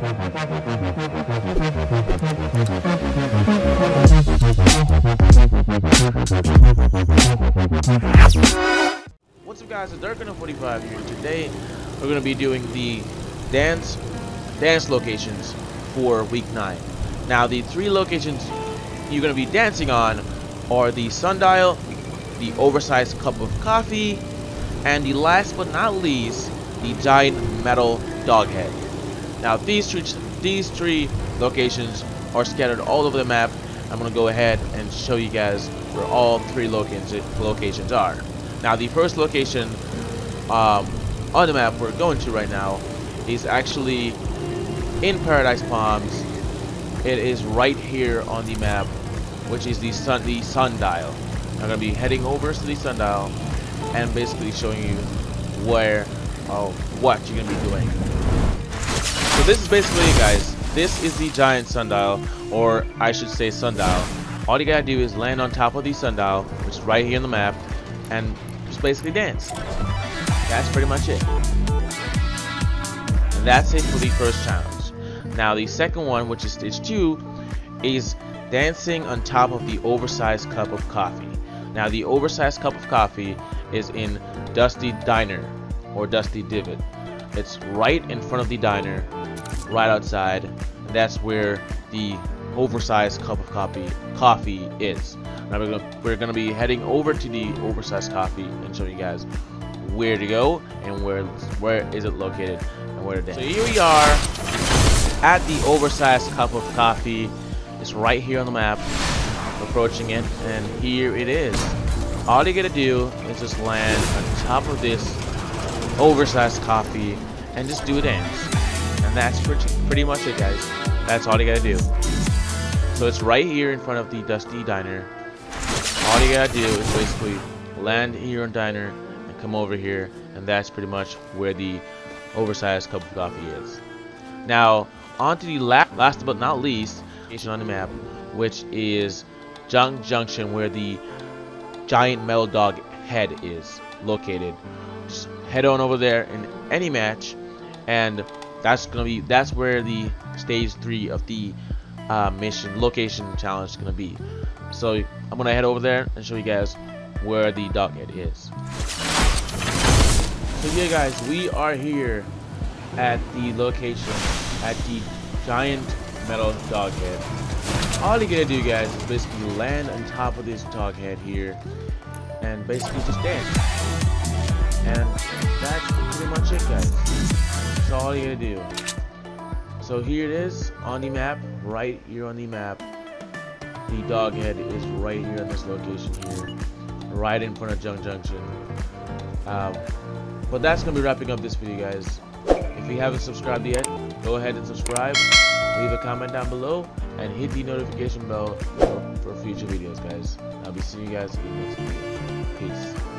What's up guys, it's Dark45 here. Today we're going to be doing the dance dance locations for week 9. Now the three locations you're going to be dancing on are the sundial, the oversized cup of coffee, and the last but not least, the giant metal dog head. Now these three, these three locations are scattered all over the map. I'm going to go ahead and show you guys where all three locations, are. Now the first location um, on the map we're going to right now is actually in Paradise Palms. It is right here on the map, which is the sun the sundial. I'm gonna be heading over to the sundial and basically showing you where or what you're gonna be doing. This is basically it guys. This is the giant sundial, or I should say sundial. All you gotta do is land on top of the sundial, which is right here on the map, and just basically dance. That's pretty much it. And that's it for the first challenge. Now the second one, which is stage two, is dancing on top of the oversized cup of coffee. Now the oversized cup of coffee is in Dusty Diner or Dusty Divot. It's right in front of the diner, right outside. And that's where the oversized cup of coffee coffee is. Now we're gonna, we're gonna be heading over to the oversized coffee and show you guys where to go and where where is it located and where to. So here we are at the oversized cup of coffee. It's right here on the map. Approaching it, and here it is. All you gotta do is just land on top of this oversized coffee and just do a dance. And that's pretty, much it, guys. That's all you gotta do. So it's right here in front of the Dusty Diner. All you gotta do is basically land here on Diner and come over here, and that's pretty much where the oversized cup of coffee is. Now, on to the la last but not least location on the map, which is Junk Junction, where the giant metal dog head is located. Just head on over there in any match, and that's gonna be that's where the stage three of the uh, mission location challenge is gonna be. So I'm gonna head over there and show you guys where the head is. So yeah, guys, we are here at the location at the giant metal dog head. All you gotta do, guys, is basically land on top of this dog head here and basically just dance. And All you do. So here it is on the map, right here on the map. The dog head is right here on this location here, right in front of Junk Junction. Um, but that's gonna be wrapping up this video, guys. If you haven't subscribed yet, go ahead and subscribe. Leave a comment down below and hit the notification bell for future videos, guys. I'll be seeing you guys in the next video. Peace.